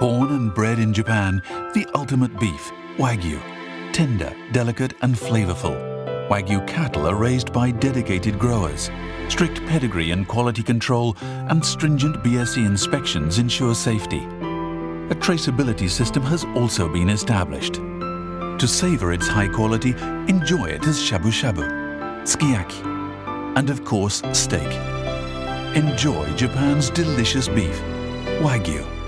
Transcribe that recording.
Born and bred in Japan, the ultimate beef, Wagyu. Tender, delicate and flavorful. Wagyu cattle are raised by dedicated growers. Strict pedigree and quality control and stringent BSE inspections ensure safety. A traceability system has also been established. To savor its high quality, enjoy it as shabu shabu, sukiyaki, and of course steak. Enjoy Japan's delicious beef, Wagyu.